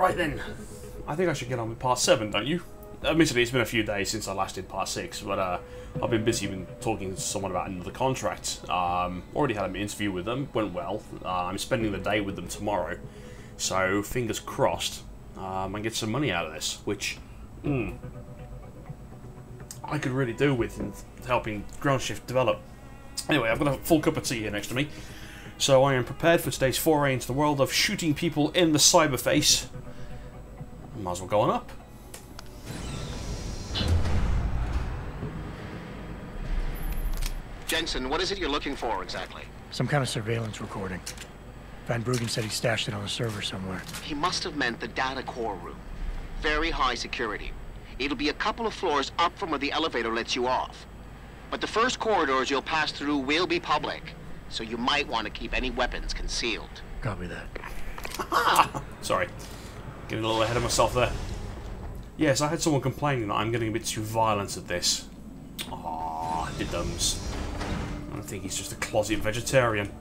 Right then, I think I should get on with part 7, don't you? Admittedly, it's been a few days since I last did part 6, but uh, I've been busy been talking to someone about another contract. Um, already had an interview with them, went well. Uh, I'm spending the day with them tomorrow, so fingers crossed um, and get some money out of this, which mm, I could really do with in helping Groundshift develop. Anyway, I've got a full cup of tea here next to me, so I am prepared for today's foray into the world of shooting people in the cyberface. Might as well go on up. Jensen, what is it you're looking for exactly? Some kind of surveillance recording. Van Bruggen said he stashed it on a server somewhere. He must have meant the data core room. Very high security. It'll be a couple of floors up from where the elevator lets you off. But the first corridors you'll pass through will be public, so you might want to keep any weapons concealed. Copy that. Sorry. Getting a little ahead of myself there. Yes, I had someone complaining that I'm getting a bit too violent at this. Ah, dums. I think he's just a closet vegetarian.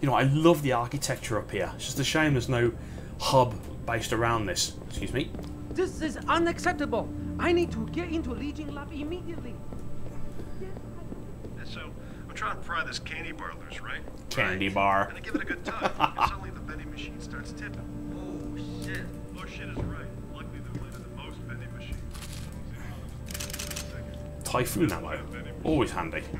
You know, I love the architecture up here. It's just a shame there's no hub based around this. Excuse me. This is unacceptable. I need to get into Legion Lab immediately. So, I'm trying to pry this candy bar loose, right? Candy Right. bar. And I give it a good tug, and suddenly the vending machine starts tipping. Typhoon ammo. Always handy.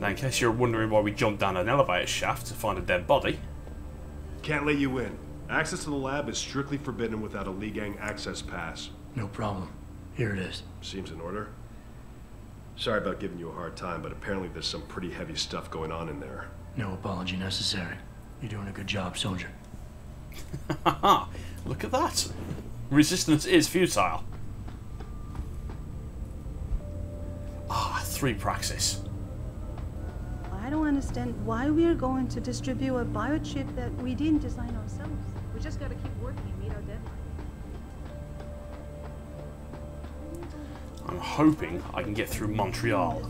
Now, in case you're wondering why we jumped down an elevator shaft to find a dead body, Can't let you in. Access to the lab is strictly forbidden without a Lee Gang access pass. No problem. Here it is. Seems in order. Sorry about giving you a hard time, but apparently there's some pretty heavy stuff going on in there. No apology necessary. You're doing a good job, soldier. look at that. Resistance is futile. Ah, three praxis. I don't understand why we are going to distribute a biochip that we didn't design ourselves. We just gotta keep working and meet our deadline. I'm hoping I can get through Montreal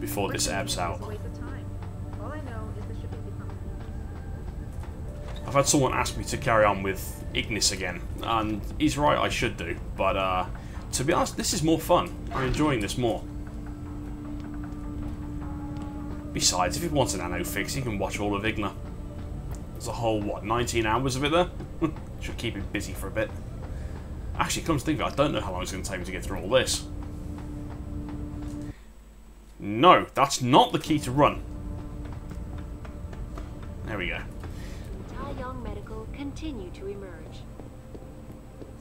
before this Working ebbs out. I've had someone ask me to carry on with Ignis again, and he's right, I should do, but uh, to be honest, this is more fun. I'm enjoying this more. Besides, if he wants an anno fix, he can watch all of Igna. There's a whole, what, 19 hours of it there? Should keep him busy for a bit. Actually, comes to think of it, I don't know how long it's going to take me to get through all this. No, that's not the key to run. There we go. Tai Yong Medical continue to emerge.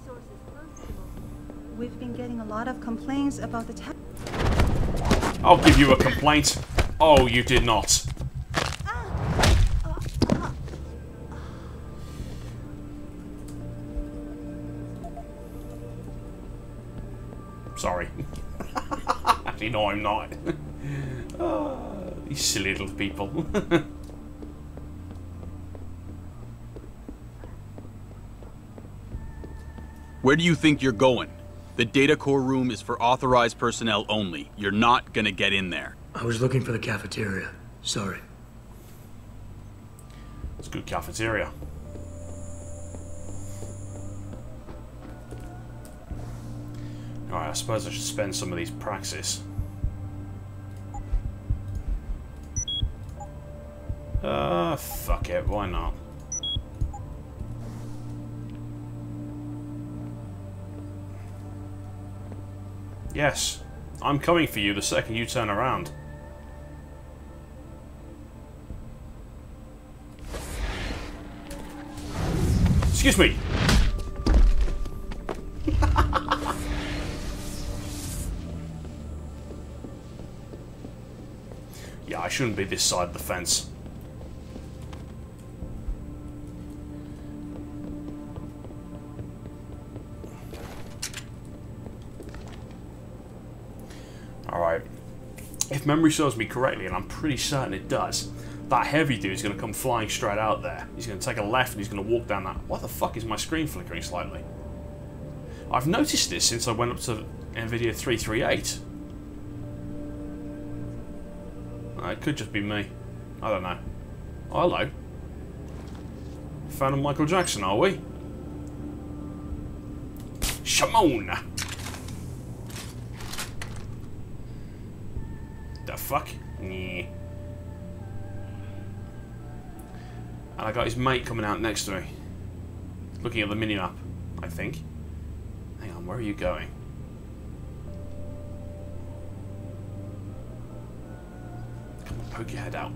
Sources close. We've been getting a lot of complaints about the tech. I'll give you a complaint. Oh, you did not. Sorry. Actually, no, I'm not. Ah, these silly little people. Where do you think you're going? The data core room is for authorized personnel only. You're not gonna get in there. I was looking for the cafeteria. Sorry. it's a good cafeteria. Alright, I suppose I should spend some of these praxis. Uh, fuck it, why not? Yes, I'm coming for you the second you turn around. Excuse me. yeah, I shouldn't be this side of the fence. Memory serves me correctly, and I'm pretty certain it does, that heavy dude's going to come flying straight out there. He's going to take a left and he's going to walk down that... Why the fuck is my screen flickering slightly? I've noticed this since I went up to NVIDIA 338. Uh, it could just be me. I don't know. Oh, hello. Fan of Michael Jackson, are we? Shimon! The fuck? Yeah. And I got his mate coming out next to me. Looking at the minimap, I think. Hang on, where are you going? Come on, poke your head out.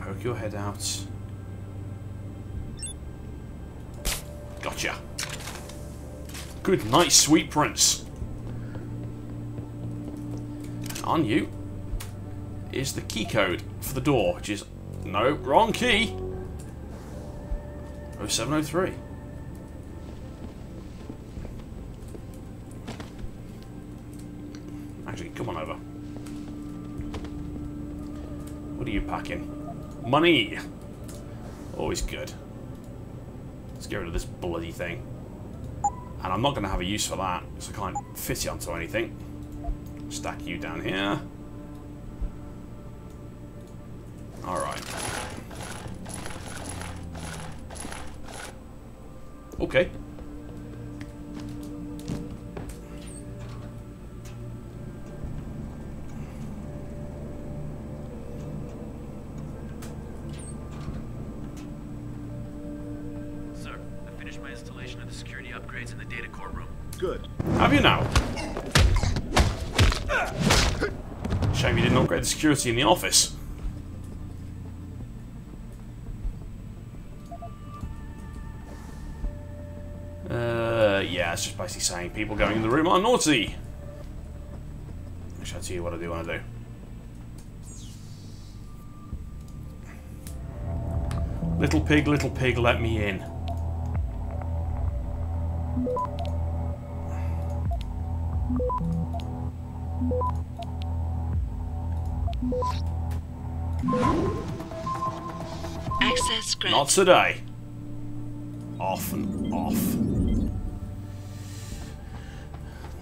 Poke your head out. Gotcha. Good night, sweet prince. On you is the key code for the door, which is no wrong key. 0703. Actually, come on over. What are you packing? Money! Always good. Let's get rid of this bloody thing. And I'm not going to have a use for that, because I can't fit it onto anything. Stack you down here. Security in the office. Uh, yeah, it's just basically saying people going in the room are naughty. Actually, I'll tell you what I do want to do. Little pig, little pig, let me in. Not today. Off and off.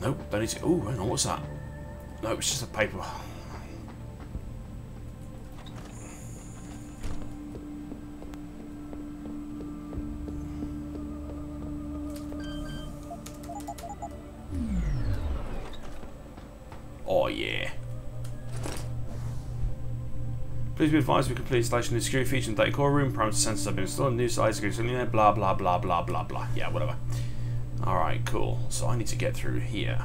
Nope, don't need to. Ooh, hang on, what's that? No, it's just a paper. Oh, yeah. Please be advised we complete installation of the security feature in the data core room. Parameter sensors have been installed. New size security there. Blah blah blah blah blah blah. Yeah, whatever. All right, cool. So I need to get through here.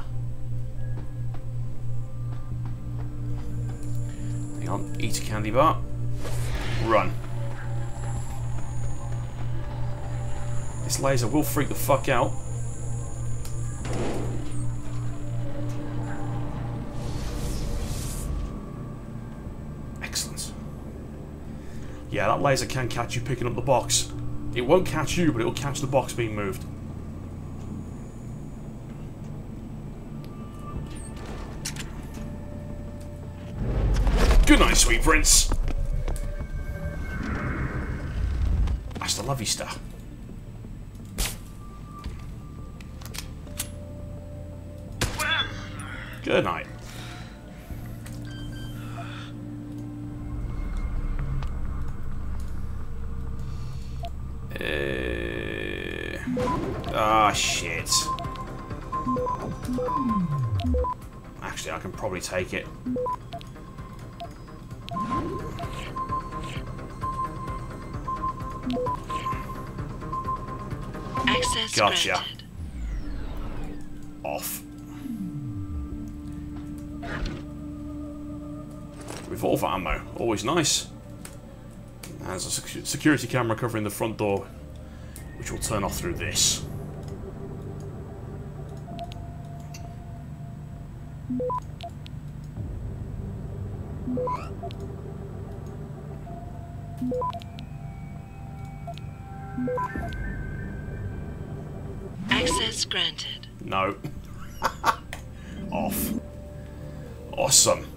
Hang on. Eat a candy bar. Run. This laser will freak the fuck out. Yeah, that laser can catch you picking up the box. It won't catch you, but it'll catch the box being moved. Good night, sweet prince. Hasta la vista. Good night. Take it. Access Gotcha. granted. Off. Revolver ammo, always nice. There's a security camera covering the front door, which will turn off through this. Access granted. No. Off. Awesome.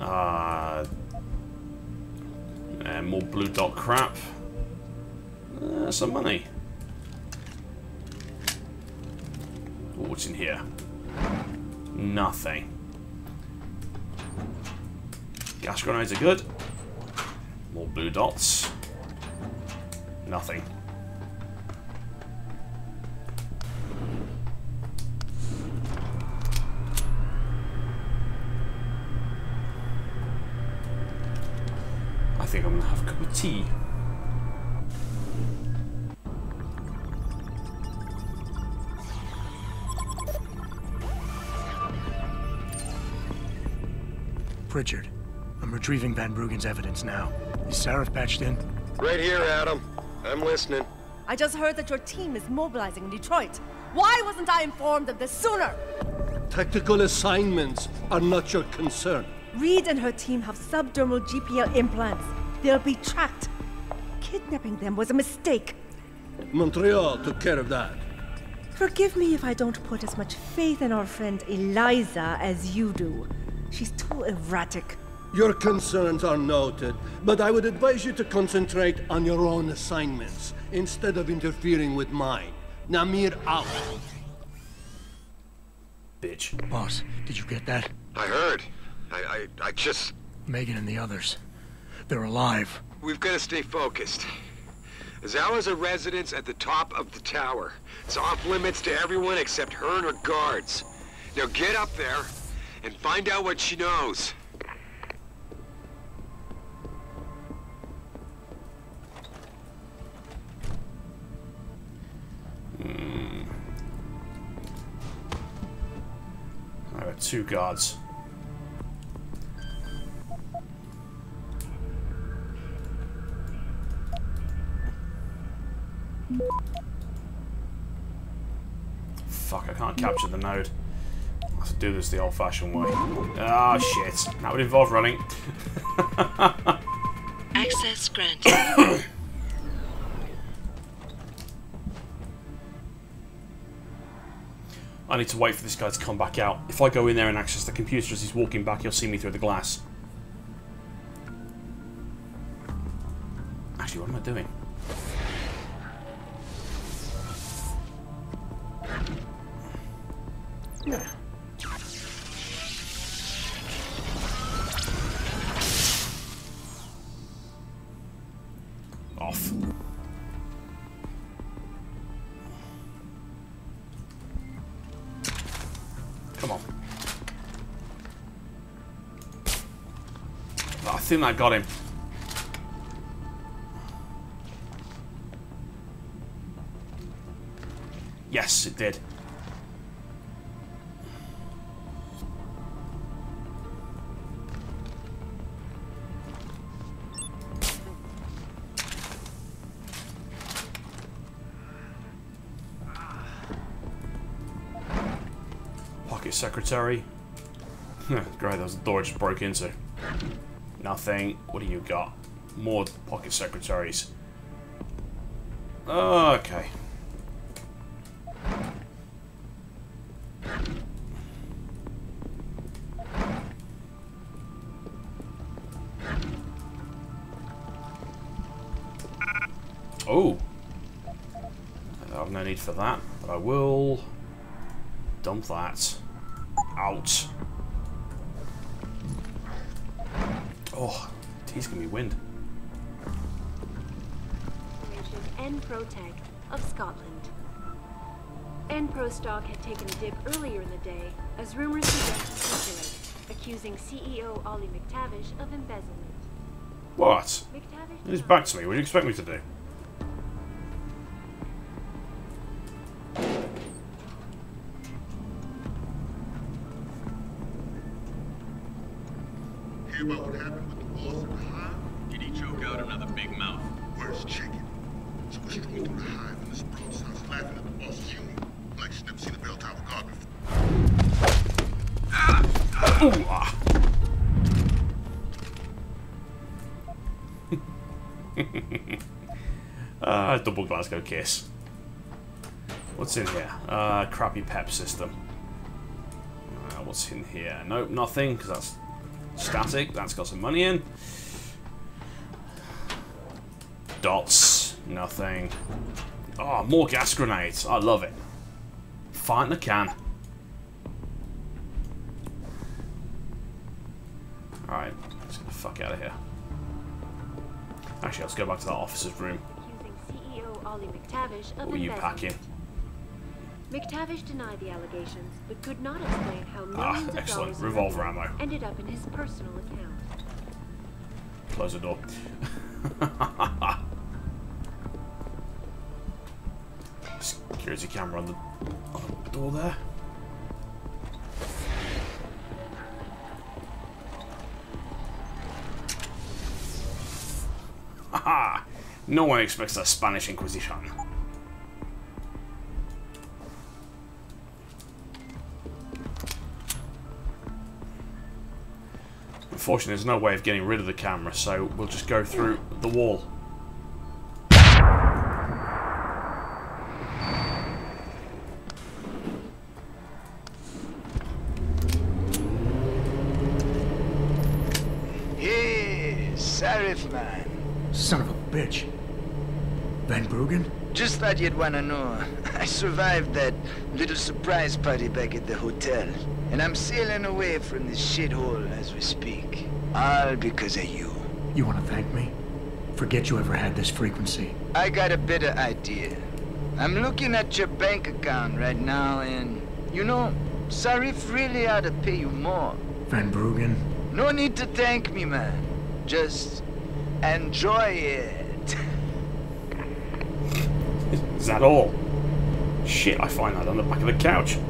Uh, and more blue dot crap. Uh, some money. Ooh, what's in here? Nothing. Gas grenades are good. More blue dots. Nothing. I think I'm gonna have a cup of tea. Pritchard, retrieving Van Bruggen's evidence now. Is Sarif patched in? Right here, Adam. I'm listening. I just heard that your team is mobilizing in Detroit. Why wasn't I informed of this sooner? Tactical assignments are not your concern. Reed and her team have subdermal GPS implants. They'll be tracked. Kidnapping them was a mistake. Montreal took care of that. Forgive me if I don't put as much faith in our friend Eliza as you do. She's too erratic. Your concerns are noted, but I would advise you to concentrate on your own assignments instead of interfering with mine. Namir out. Bitch. Boss, did you get that? I heard. I, I, I just... Megan and the others. They're alive. We've got to stay focused. Zawa's a residence at the top of the tower. It's off limits to everyone except her and her guards. Now get up there and find out what she knows. Two guards. Fuck, I can't capture the node. I have to do this the old-fashioned way. Ah, shit. That would involve running. Access granted. I need to wait for this guy to come back out. If I go in there and access the computer as he's walking back, he'll see me through the glass. Actually, what am I doing? I think that got him. Yes, it did. Pocket secretary. Great, that was the door I just broke into. Nothing. What do you got? More pocket secretaries. Okay. Oh. I have no need for that, but I will dump that out. He's gonna be wind. Enprotech of Scotland. Enpro stock had taken a dip earlier in the day as rumors began to circulate, accusing CEO Ollie McTavish of embezzlement. What? McTavish He's back to me. What do you expect me to do? Double Glasgow kiss. What's in here? Uh, crappy pep system. Uh, what's in here? Nope, nothing, because that's static. That's got some money in. Dots. Nothing. Oh, more gas grenades. I love it. Find the can. Alright, let's get the fuck out of here. Actually, let's go back to that officer's room. Ollie McTavish of you packing? McTavish denied the allegations, but could not explain how Ah, millions of dollars Revolver ammo. ended up in his personal account. Close the door. Security camera on the, on the door there. No one expects a Spanish Inquisition. Unfortunately, there's no way of getting rid of the camera, so we'll just go through the wall. Hey, Sarif man. Son of a bitch. Van Bruggen? Just thought you'd wanna know. I survived that little surprise party back at the hotel. And I'm sailing away from this shithole as we speak. All because of you. You want to thank me? Forget you ever had this frequency. I got a better idea. I'm looking at your bank account right now and, you know, Sarif really ought to pay you more. Van Bruggen? No need to thank me, man. Just enjoy it. Is that all? Shit, I find that on the back of the couch. You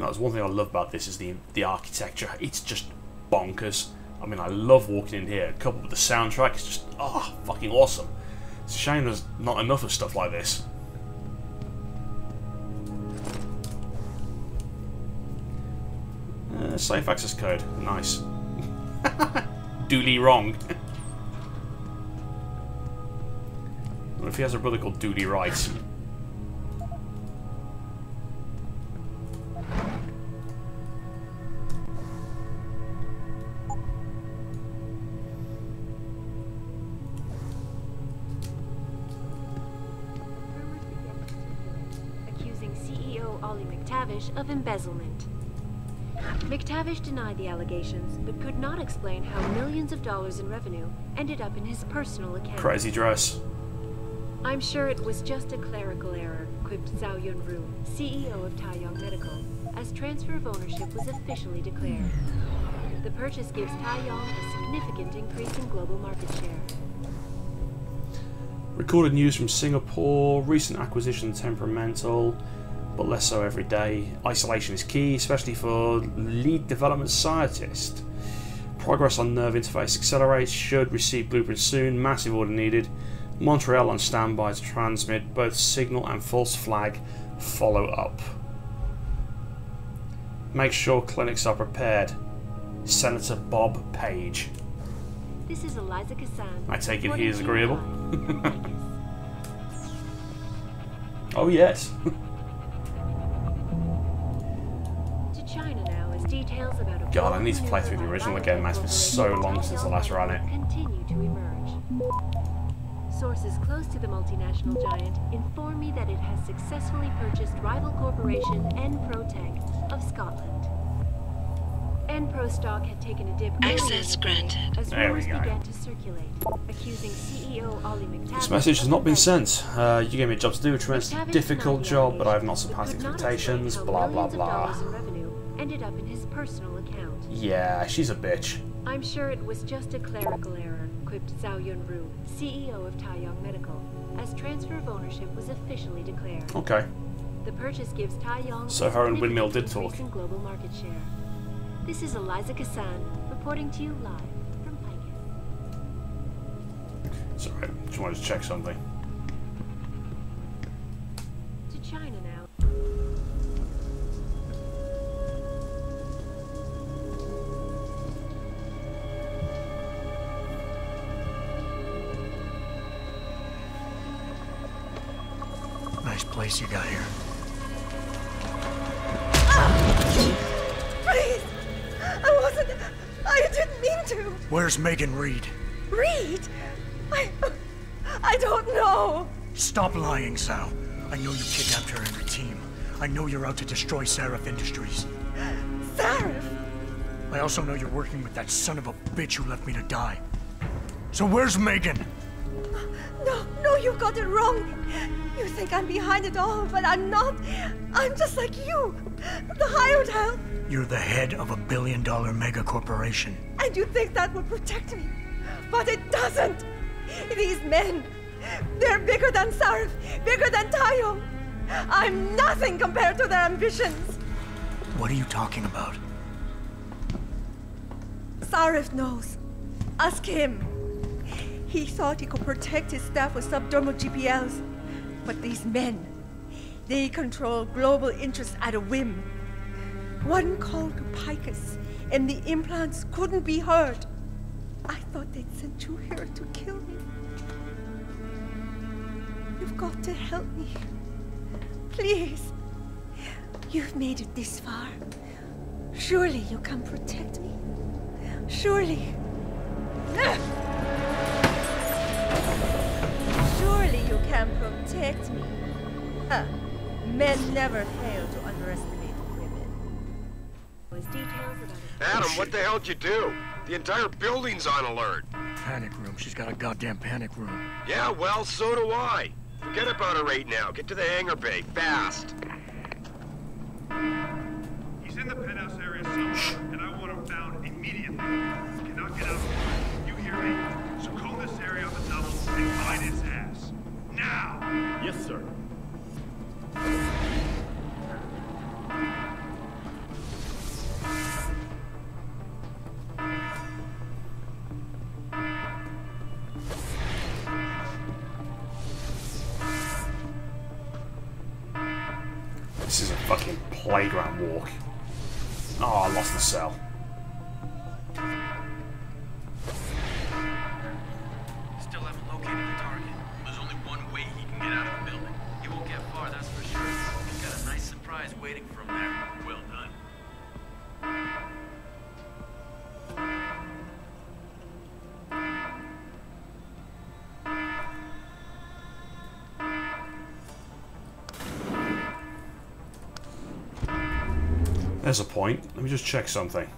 know, there's one thing I love about this is the the architecture. It's just bonkers. I mean, I love walking in here. Coupled with the soundtrack, it's just ah, fucking awesome. It's a shame there's not enough of stuff like this. Uh, safe access code. Nice. Dooley wrong. what if he has a brother called Dooley Right? McTavish of embezzlement. McTavish denied the allegations, but could not explain how millions of dollars in revenue ended up in his personal account. Crazy dress. I'm sure it was just a clerical error, quipped Zhao Yunru, CEO of Taiyong Medical, as transfer of ownership was officially declared. The purchase gives Taiyong a significant increase in global market share. Recorded news from Singapore. Recent acquisition temperamental, but less so every day. Isolation is key, especially for lead development scientist. Progress on nerve interface accelerates. Should receive blueprints soon. Massive order needed. Montreal on standby to transmit both signal and false flag follow up. Make sure clinics are prepared. Senator Bob Page. This is Eliza Cassan. I take it he is agreeable. oh yes. God, I need to play through the original again, man. It's been so long since I last ran it. continue to emerge. Sources close to the multinational giant inform me that it has successfully purchased rival corporation Enprotech of Scotland. Enpro stock had taken a dip earlier in Access granted. as There we rumors go. began to circulate, accusing CEO Ollie McTavish This message has not been sent. Uh, you gave me a job to do, a tremendously difficult job, but I have not surpassed could not expectations. Blah blah millions of dollars blah. Ended up in his personal account. Yeah, she's a bitch. I'm sure it was just a clerical error, quipped Zhao Yunru, CEO of Taiyong Medical, as transfer of ownership was officially declared. Okay. The purchase gives Taiyong So her and Windmill did talk. in global market share. This is Eliza Cassan, reporting to you live from Picus. Sorry, just wanted to check something. Place you got here. Please! I wasn't. I didn't mean to. Where's Megan Reed? Reed? I. I don't know. Stop lying, Sal. I know you kidnapped her and her team. I know you're out to destroy Sarif Industries. Sarif? I also know you're working with that son of a bitch who left me to die. So where's Megan? No, no, you got it wrong. You think I'm behind it all, but I'm not. I'm just like you. The hired help. You're the head of a billion dollar mega corporation. And you think that would protect me. But it doesn't. These men, they're bigger than Sarif, bigger than Tayo. I'm nothing compared to their ambitions. What are you talking about? Sarif knows. Ask him. He thought he could protect his staff with subdermal GPSs. But these men, they control global interests at a whim. One call to Picus, and the implants couldn't be heard. I thought they'd sent you here to kill me. You've got to help me. Please. You've made it this far. Surely you can protect me. Surely. Ah! Surely you can protect me. Huh. Men never fail to underestimate women. Was details about Adam, oh, what the hell'd you do? The entire building's on alert. Panic room. She's got a goddamn panic room. Yeah, well, so do I. Forget about her right now. Get to the hangar bay, fast. He's in the penthouse area somewhere, and I want him found immediately. He cannot get out of the way. You hear me? So comb this area on the double and find his ass. Now! Yes, sir. This is a fucking playground walk. Oh, I lost the cell. There's a point. Let me just check something.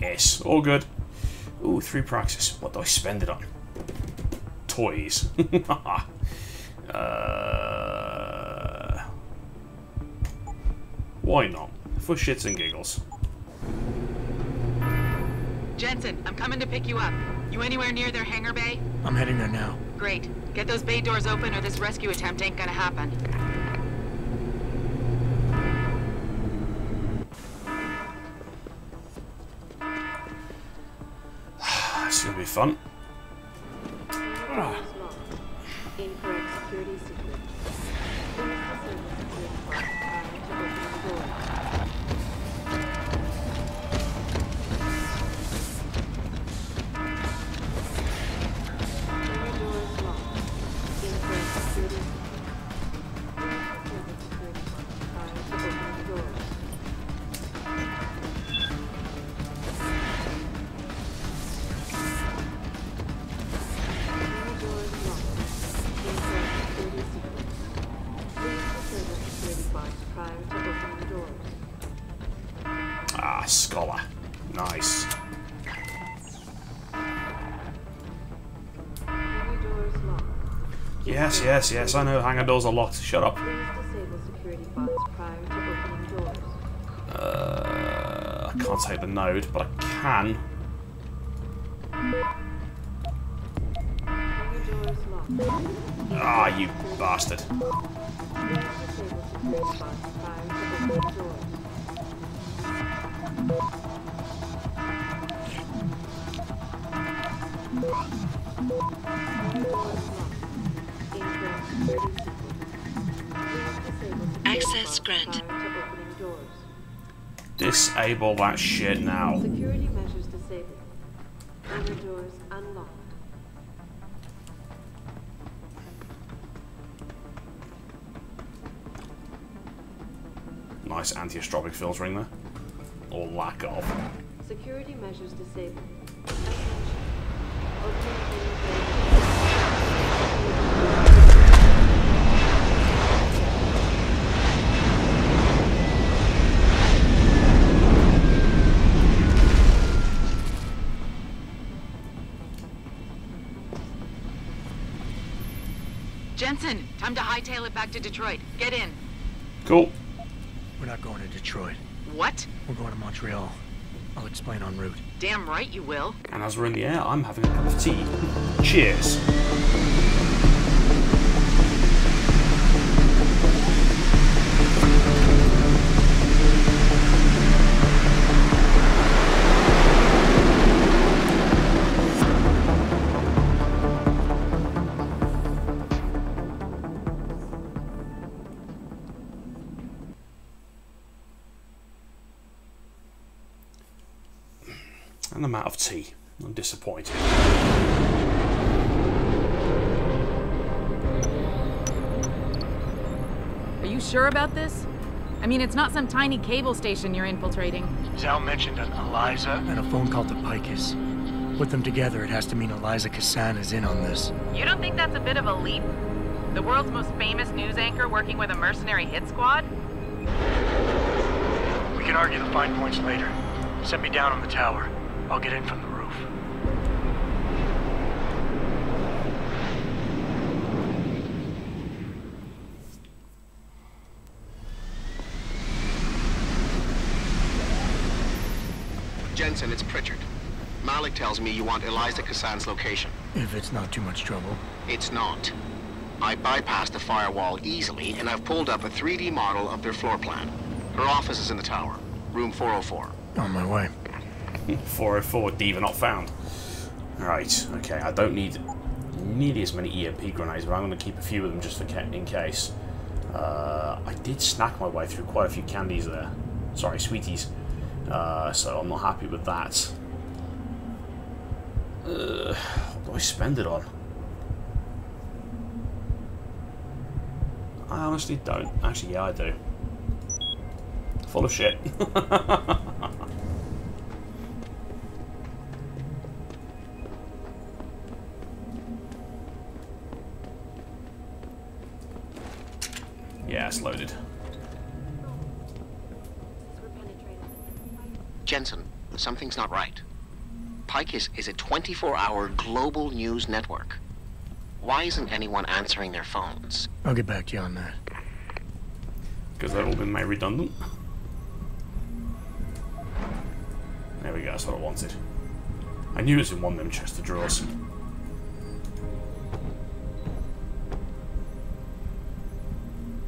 Yes, all good. Ooh, three praxis. What do I spend it on? Toys. uh, why not? For shits and giggles. Jensen, I'm coming to pick you up. You anywhere near their hangar bay? I'm heading there now. Great. Get those bay doors open or this rescue attempt ain't gonna happen. Fun. Yes, yes. I know hangar doors are locked. Shut up. Please disable security box prior to opening doors. Uh, I can't take the node, but I can. Hangar door is locked. Ah, you bastard. Access box granted. prior to opening doors. Disable that shit now. Security measures disabled. Hangar doors unlocked. Nice anisotropic filtering there. Or lack of. Security measures disabled. Attention. Jensen, time to hightail it back to Detroit. Get in. Cool. We're not going to Detroit. What? We're going to Montreal. I'll explain en route. Damn right you will. And as we're in the air, I'm having a cup of tea. Cheers. Sure about this? I mean, it's not some tiny cable station you're infiltrating. Zhao mentioned an Eliza and a phone call to Picus. Put them together, it has to mean Eliza Cassan is in on this. You don't think that's a bit of a leap? The world's most famous news anchor working with a mercenary hit squad? We can argue the fine points later. Set me down on the tower. I'll get in from the roof. Jensen, it's Pritchard. Malik tells me you want Eliza Cassan's location. If it's not too much trouble. It's not. I bypassed the firewall easily, and I've pulled up a 3D model of their floor plan. Her office is in the tower, room 404. On my way. 404, Diva not found. Right, okay, I don't need nearly as many EMP grenades, but I'm going to keep a few of them just for ca in case. Uh, I did snack my way through quite a few candies there. Sorry, sweeties. Uh, so I'm not happy with that. Uh, what do I spend it on? I honestly don't. Actually, yeah, I do. Full of shit. yeah, it's loaded. Jensen, something's not right. Picus is a 24-hour global news network. Why isn't anyone answering their phones? I'll get back to you on that. Because they've all my redundant. There we go, that's what I wanted. I knew it was in one of them chest of drawers.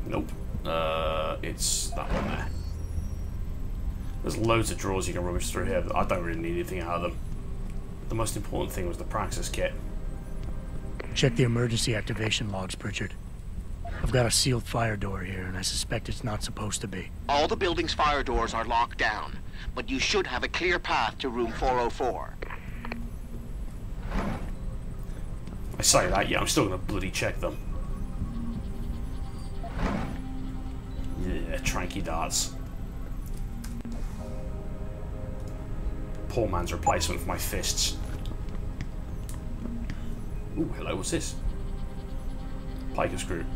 Nope. Uh, it's that one there. There's loads of drawers you can rummage through here, but I don't really need anything out of them. The most important thing was the Praxis kit. Check the emergency activation logs, Pritchard. I've got a sealed fire door here, and I suspect it's not supposed to be. All the building's fire doors are locked down, but you should have a clear path to room 404. I say that, yeah, I'm still gonna bloody check them. Yeah, tranky darts. Poor man's replacement for my fists. Ooh, hello, what's this? Picus group.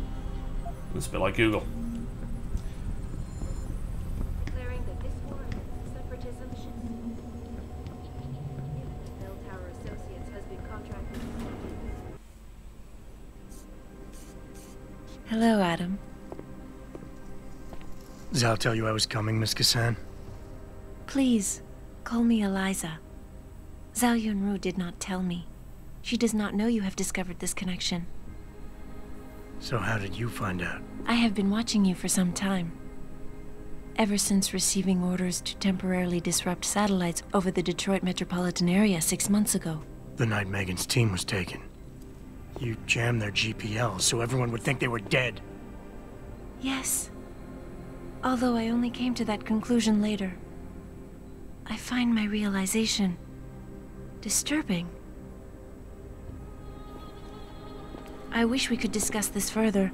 That's a bit like Google. Declaring that this war against separatism should Bell Tower Associates has been contracted Hello, Adam. Zhao tell you I was coming, Miss Cassan? Please, call me Eliza. Zhao Yunru did not tell me. She does not know you have discovered this connection. So how did you find out? I have been watching you for some time. Ever since receiving orders to temporarily disrupt satellites over the Detroit metropolitan area six months ago. The night Megan's team was taken. You jammed their GPS so everyone would think they were dead. Yes. Although I only came to that conclusion later. I find my realization disturbing. I wish we could discuss this further,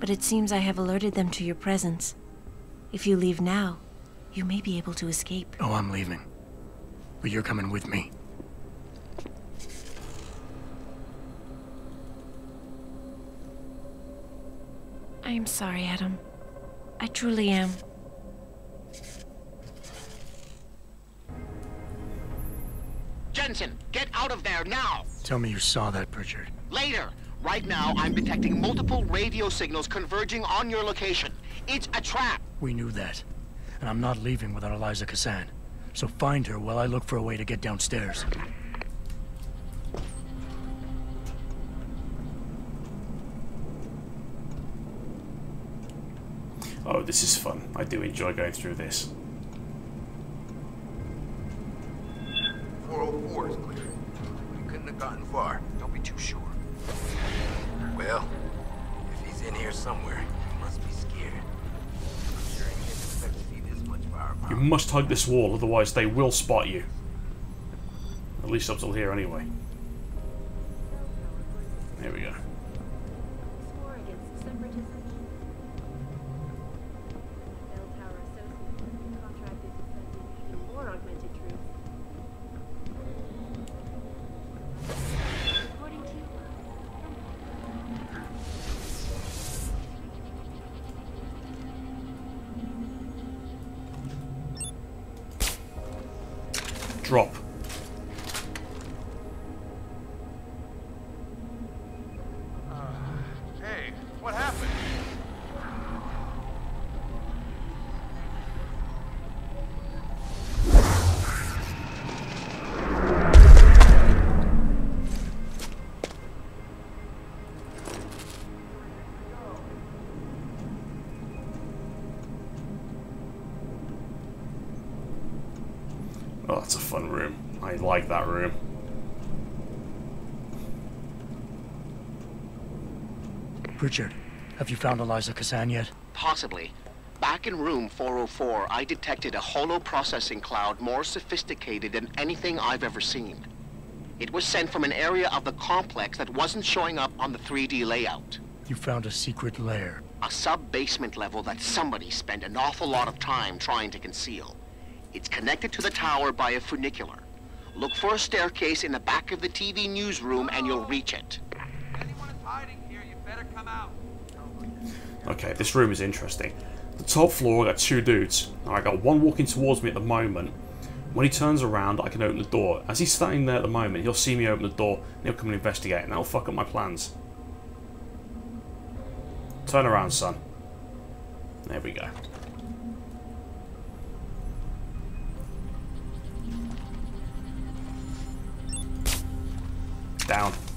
but it seems I have alerted them to your presence. If you leave now, you may be able to escape. Oh, I'm leaving. But you're coming with me. I am sorry, Adam. I truly am. Jensen, get out of there now! Tell me you saw that, Pritchard. Later! Right now, I'm detecting multiple radio signals converging on your location. It's a trap! We knew that. And I'm not leaving without Eliza Cassan. So find her while I look for a way to get downstairs. Oh, this is fun. I do enjoy going through this. 404 is clear. We couldn't have gotten far. Don't be too sure. Well, if he's in here somewhere, he must be scared. I'm sure he didn't expect to see this much firepower. You must hug this wall, otherwise they will spot you. At least up till here, anyway. Like that room. Pritchard, have you found Eliza Cassan yet? Possibly. Back in room 404, I detected a holo processing cloud more sophisticated than anything I've ever seen. It was sent from an area of the complex that wasn't showing up on the 3D layout. You found a secret lair. A sub-basement level that somebody spent an awful lot of time trying to conceal. It's connected to the tower by a funicular. Look for a staircase in the back of the TV newsroom and you'll reach it. Okay, this room is interesting. The top floor, I got two dudes. I got one walking towards me at the moment. When he turns around, I can open the door. As he's standing there at the moment, he'll see me open the door, and he'll come and investigate, and that'll fuck up my plans. Turn around, son. There we go. Down.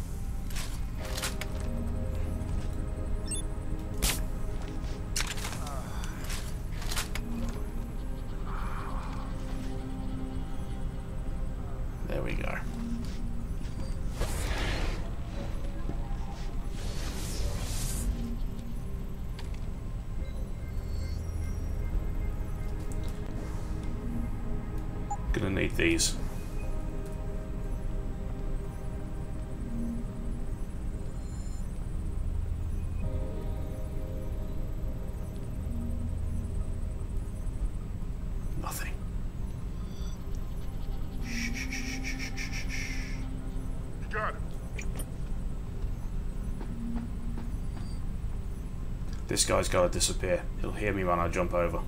This guy's gotta disappear. He'll hear me when I jump over.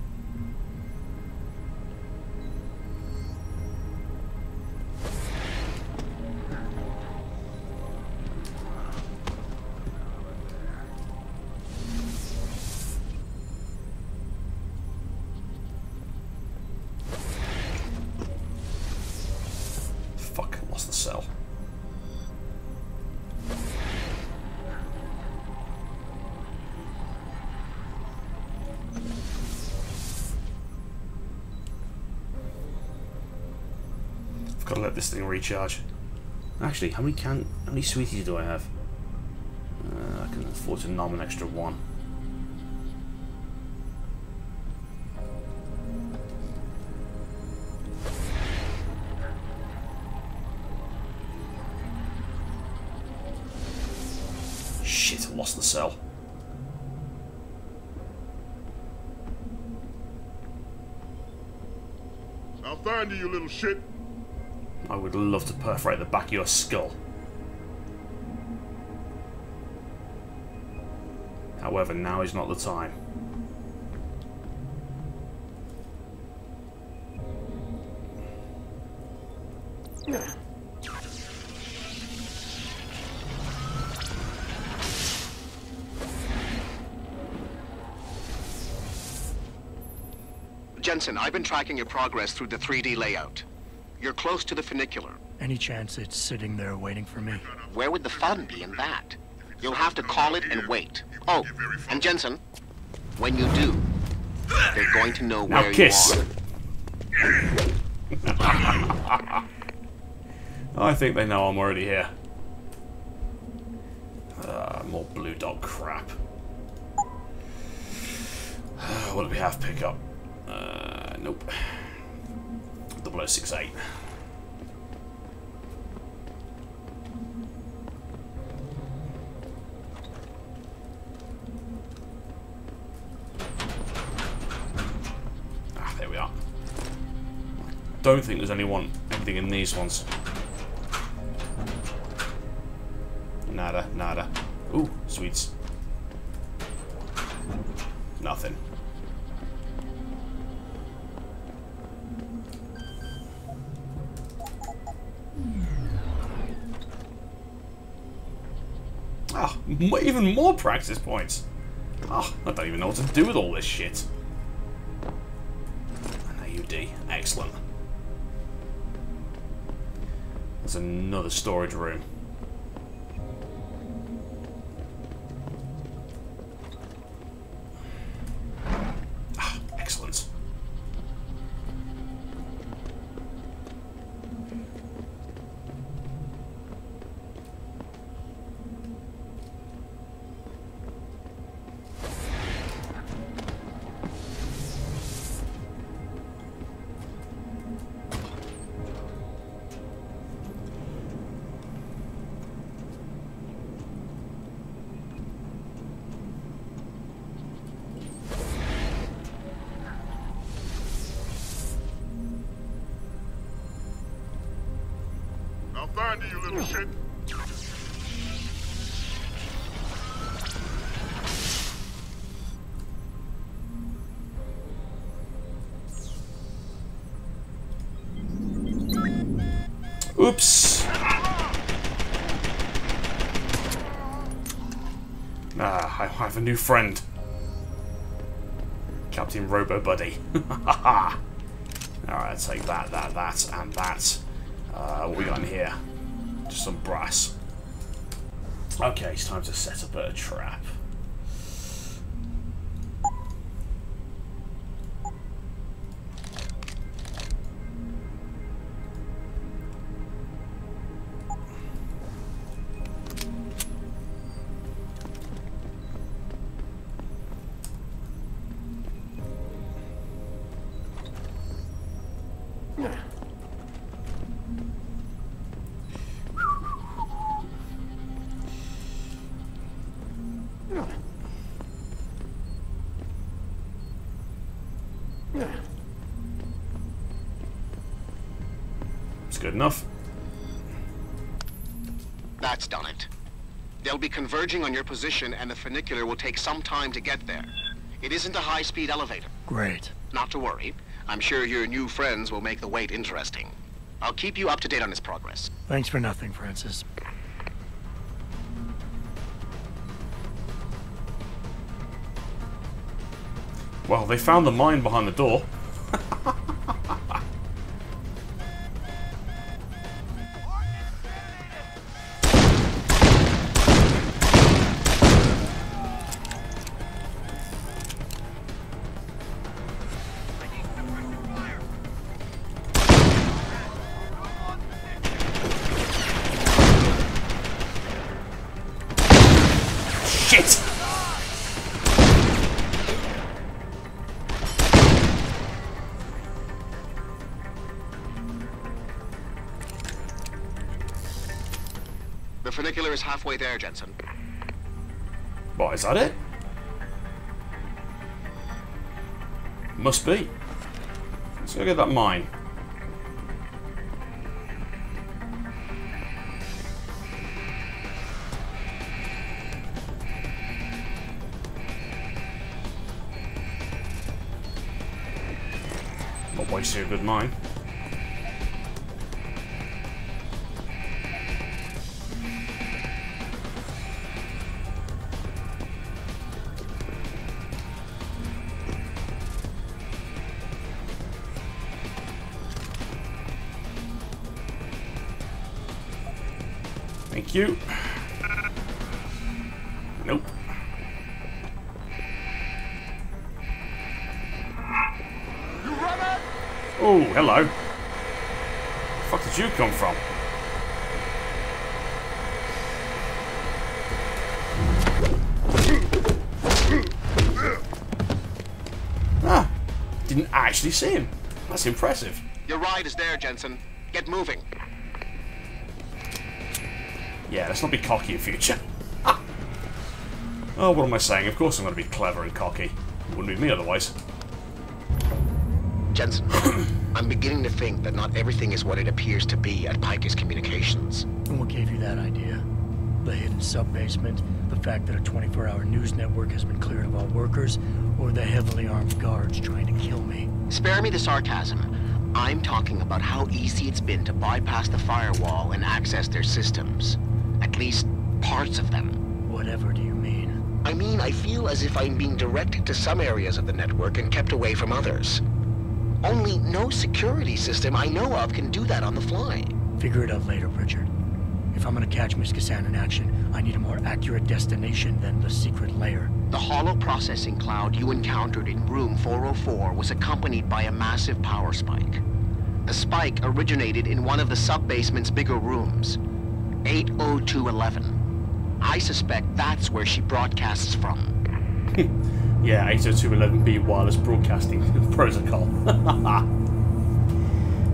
Recharge. Actually, how many can, how many sweeties do I have? Uh, I can afford to nom an extra one. Shit, I lost the cell. I'll find you, you little shit. Would love to perforate the back of your skull. However, now is not the time. Jensen, I've been tracking your progress through the 3D layout. You're close to the funicular. Any chance it's sitting there waiting for me? Where would the fun be in that? You'll have to call it and wait. Oh, and Jensen, when you do, they're going to know Now where kiss. you are. I think they know I'm already here. Uh, more blue dog crap. what do we have pick up? Uh, nope. 0068. Ah, there we are. Don't think there's anyone anything in these ones. Nada, nada. Ooh, sweets. Nothing. Even more Praxis points. Ah, I don't even know what to do with all this shit. An AUD, excellent. There's another storage room. You, little shit. Oops. Ah, I have a new friend. Captain Robo Buddy. Alright, take that, that, that, and that. Uh, what we got in here? Some brass. Okay, it's time to set up a trap. Enough. That's done it. They'll be converging on your position and the funicular will take some time to get there. It isn't a high-speed elevator. Great. Not to worry. I'm sure your new friends will make the wait interesting. I'll keep you up to date on his progress. Thanks for nothing, Francis. Well, they found the mine behind the door. Halfway there, Jensen. What, is that it? Must be. Let's go get that mine. Not way a good mine. Impressive. Your ride is there, Jensen. Get moving. Yeah, let's not be cocky in future. Oh, what am I saying? Of course I'm going to be clever and cocky. Wouldn't be me otherwise. Jensen, I'm beginning to think that not everything is what it appears to be at Picus Communications. And what gave you that idea? The hidden sub-basement, the fact that a 24-hour news network has been cleared of all workers, or the heavily armed guards trying to kill me? Spare me the sarcasm. I'm talking about how easy it's been to bypass the firewall and access their systems. At least, parts of them. Whatever do you mean? I mean, I feel as if I'm being directed to some areas of the network and kept away from others. Only no security system I know of can do that on the fly. Figure it out later, Pritchard. If I'm gonna catch Miss Cassan in action, I need a more accurate destination than the secret lair. The hollow processing cloud you encountered in room 404 was accompanied by a massive power spike. The spike originated in one of the sub-basement's bigger rooms, 80211. I suspect that's where she broadcasts from. Yeah, 802.11b wireless broadcasting protocol.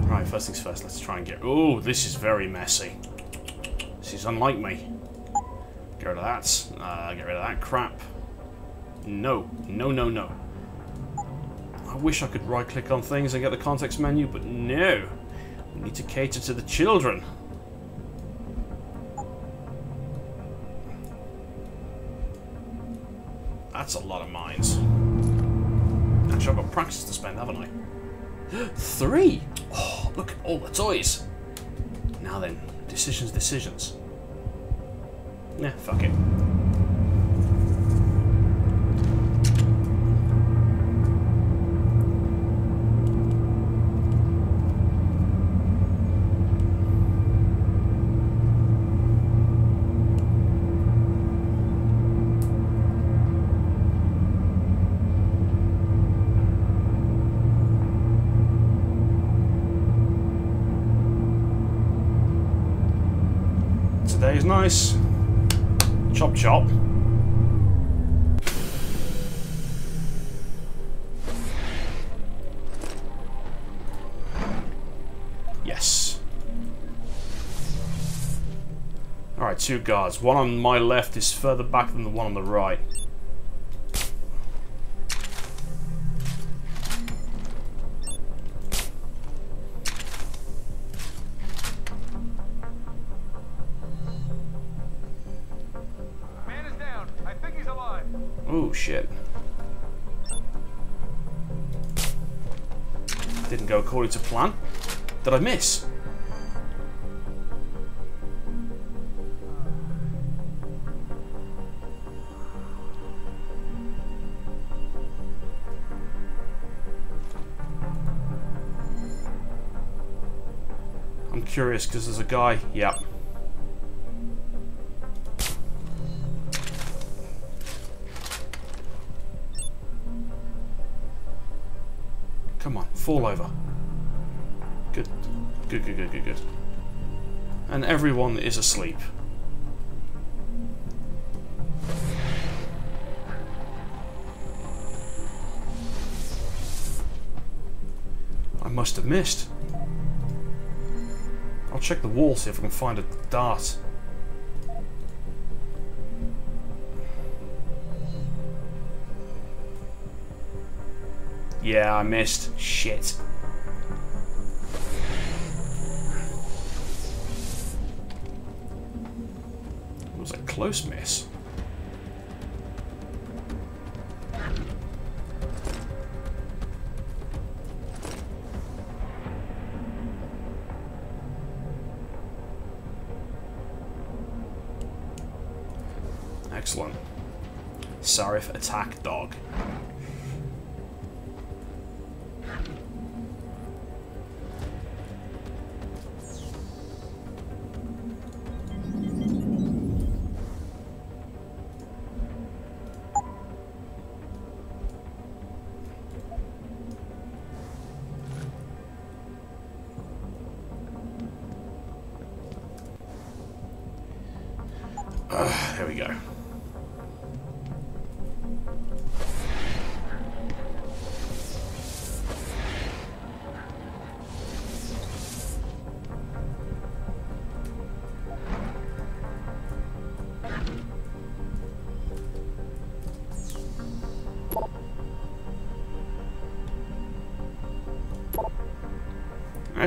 right, first things first, let's try and get... Oh, this is very messy. This is unlike me. Get rid of that. Uh, get rid of that crap. No. No, no, no. I wish I could right-click on things and get the context menu, but no. We need to cater to the children. That's a lot of mines. Actually, I've got Praxis to spend, haven't I? Three! Oh, look at all the toys! Now then, decisions, decisions. Yeah, fuck it. Nice. Chop chop. Yes. Alright, two guards. One on my left is further back than the one on the right. According to plan. Did I miss? I'm curious because there's a guy. Yep. Come on, fall over. Good. Good, good, good, good. And everyone is asleep. I must have missed. I'll check the wall, see if I can find a dart. Yeah, I missed. Shit. close miss. Excellent. Sarif attack dog.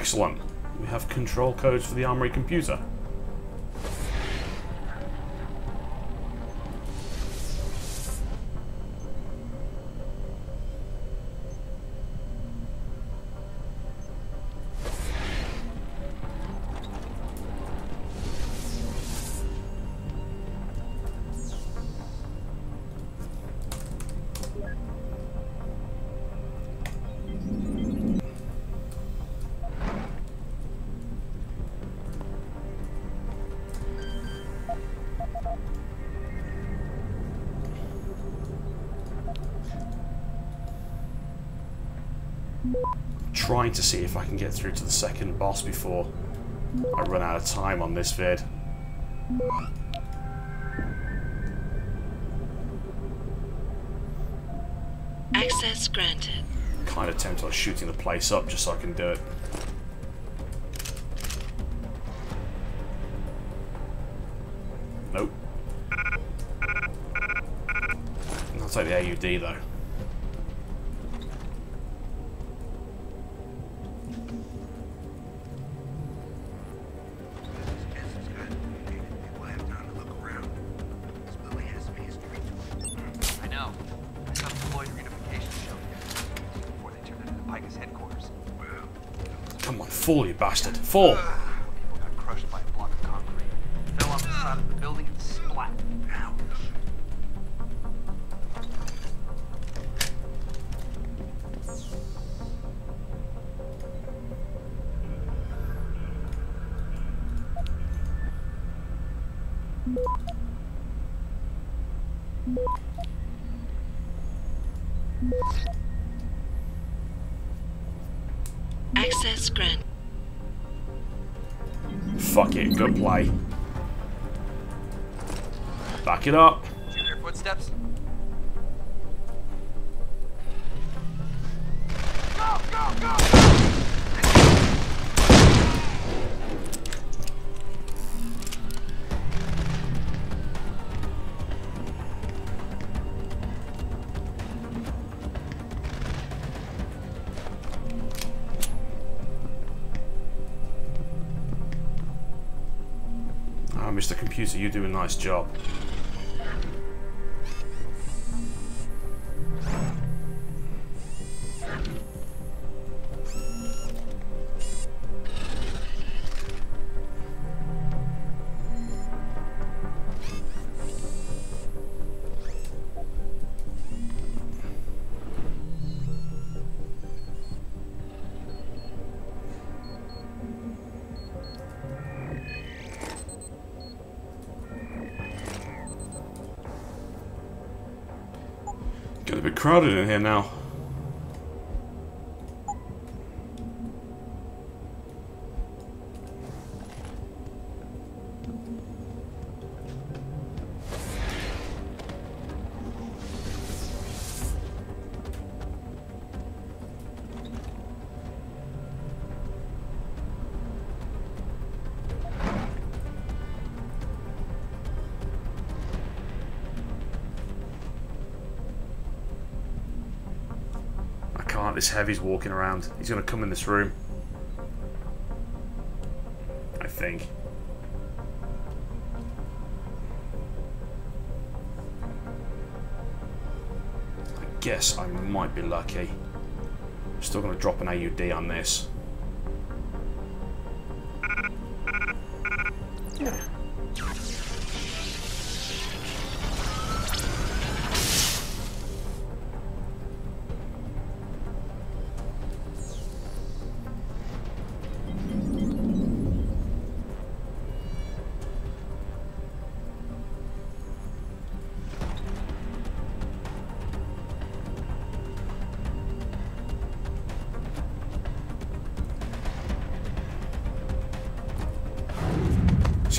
Excellent. We have control codes for the armory computer. Trying to see if I can get through to the second boss before I run out of time on this vid. Access granted. Kind of tempted on shooting the place up just so I can do it. Nope. I'll take the AUD though. You Back it up. Did you hear footsteps? Go, go, go! Ah, Mr. Computer, you do a nice job. Crowded in here now. This heavy's walking around. He's gonna come in this room. I think. I guess I might be lucky. I'm Still gonna drop an AUD on this.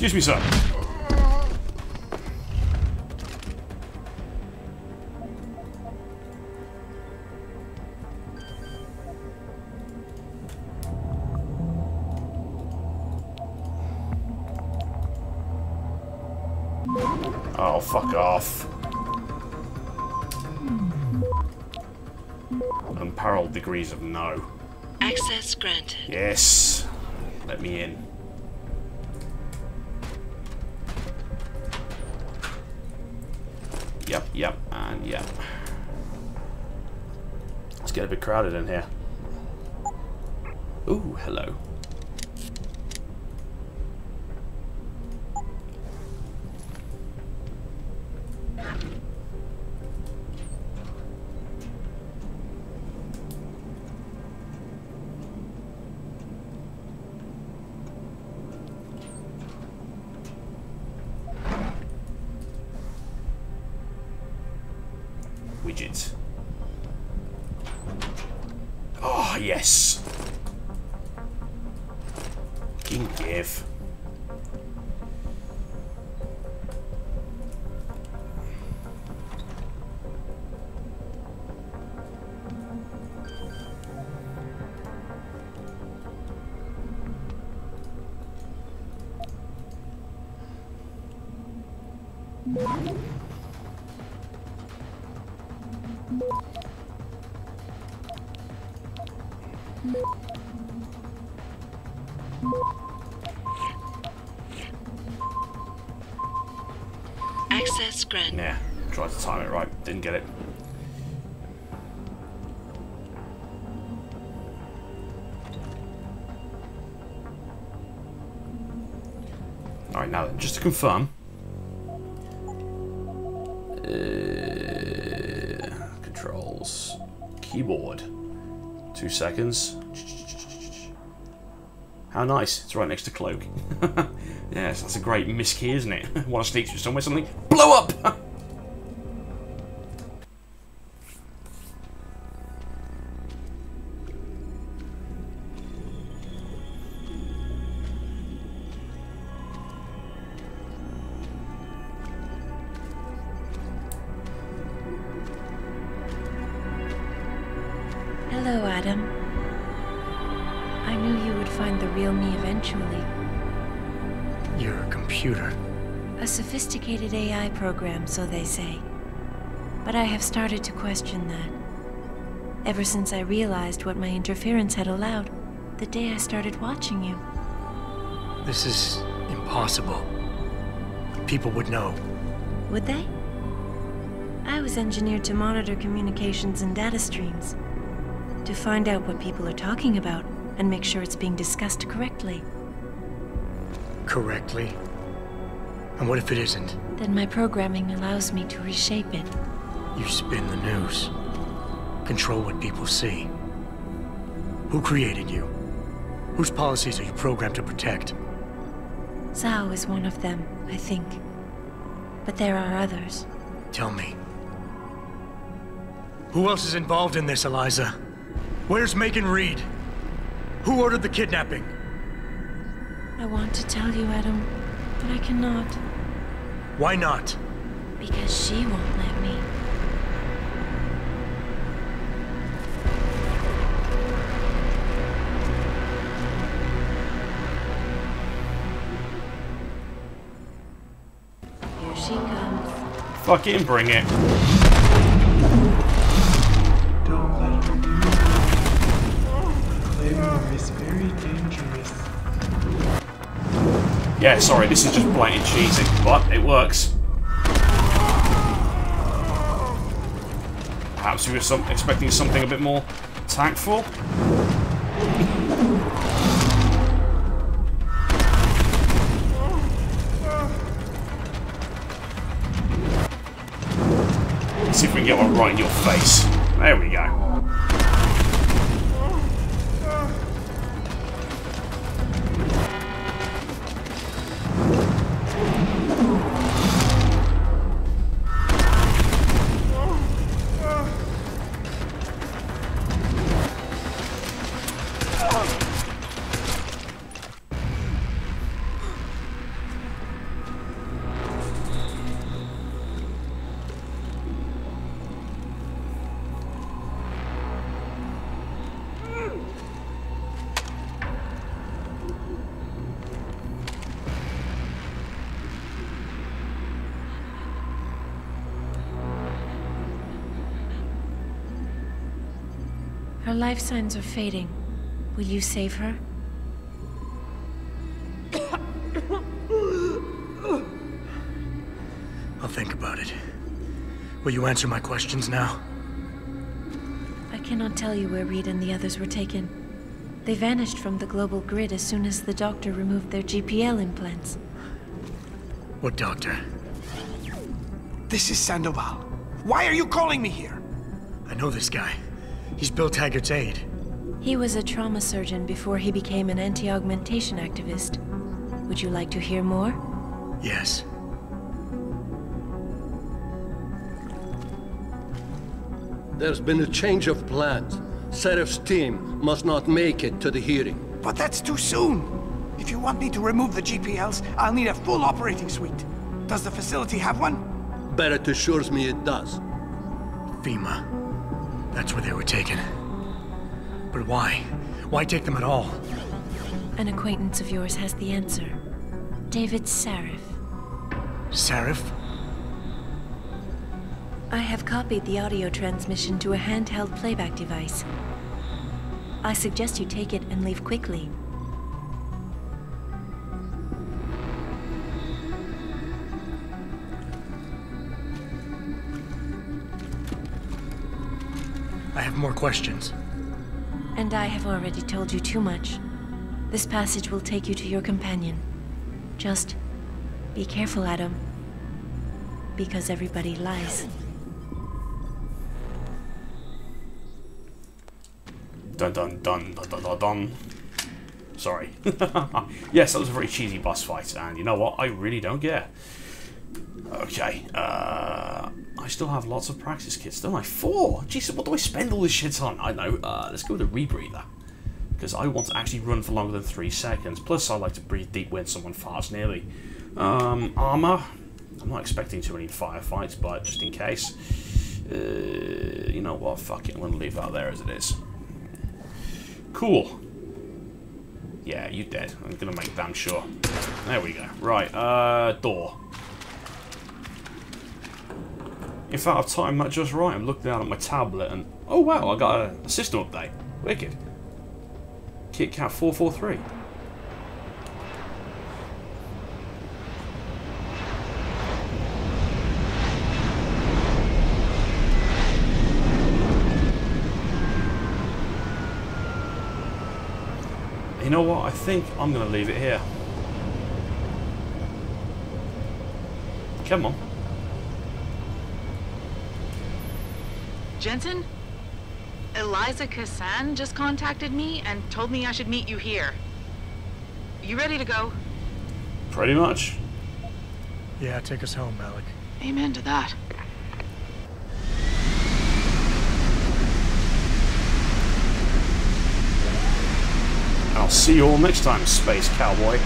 Excuse me, sir. Oh, fuck off. Unparalleled degrees of no. Access granted. Yes. Let me in. Crowded in here. Ooh, hello. Access granted. Yeah, tried to time it right, didn't get it. Alright, now then, just to confirm. Keyboard. Two seconds. How nice. It's right next to Cloak. yes, that's a great miss isn't it? Want to sneak through somewhere, something blow up! program, so they say. But I have started to question that. Ever since I realized what my interference had allowed, the day I started watching you. This is impossible. People would know. Would they? I was engineered to monitor communications and data streams. To find out what people are talking about and make sure it's being discussed correctly. Correctly? And what if it isn't? Then my programming allows me to reshape it. You spin the news. Control what people see. Who created you? Whose policies are you programmed to protect? Zhao is one of them, I think. But there are others. Tell me. Who else is involved in this, Eliza? Where's Megan Reed? Who ordered the kidnapping? I want to tell you, Adam, but I cannot. Why not? Because she won't let me. Here she comes. Fucking bring it. Yeah, sorry, this is just blatant cheesy, but it works. Perhaps we were some, expecting something a bit more tactful? Let's see if we can get one right in your face. There we go. Her life signs are fading. Will you save her? I'll think about it. Will you answer my questions now? I cannot tell you where Reed and the others were taken. They vanished from the global grid as soon as the doctor removed their GPS implants. What doctor? This is Sandoval. Why are you calling me here? I know this guy. He's Bill Taggart's aide. He was a trauma surgeon before he became an anti-augmentation activist. Would you like to hear more? Yes. There's been a change of plans. Sarif's team must not make it to the hearing. But that's too soon. If you want me to remove the GPSs, I'll need a full operating suite. Does the facility have one? Barrett assures me it does. FEMA. That's where they were taken. But why? Why take them at all? An acquaintance of yours has the answer. David Sarif. Sarif? I have copied the audio transmission to a handheld playback device. I suggest you take it and leave quickly. More questions. And I have already told you too much. This passage will take you to your companion. Just be careful, Adam. Because everybody lies. Dun dun dun dun dun dun dun. Sorry. yes, that was a very cheesy boss fight, and you know what? I really don't care. Okay, uh, I still have lots of Praxis kits, don't I? Four! Jesus, what do I spend all this shit on? I know, uh, let's go with a rebreather. Because I want to actually run for longer than three seconds. Plus, I like to breathe deep when someone farts near me. Um, armor. I'm not expecting too many firefights, but just in case. Uh, you know what? Fuck it. I'm going to leave that there as it is. Cool. Yeah, you dead. I'm going to make damn sure. There we go. Right, uh, door. In fact, I've timed that just right. I'm looking down at my tablet and... Oh, wow, I got a, system update. Wicked. KitKat 443. You know what? I think I'm going to leave it here. Come on. Jensen? Eliza Cassan just contacted me and told me I should meet you here. You ready to go? Pretty much. Yeah, take us home, Malik. Amen to that. I'll see you all next time, Space Cowboy.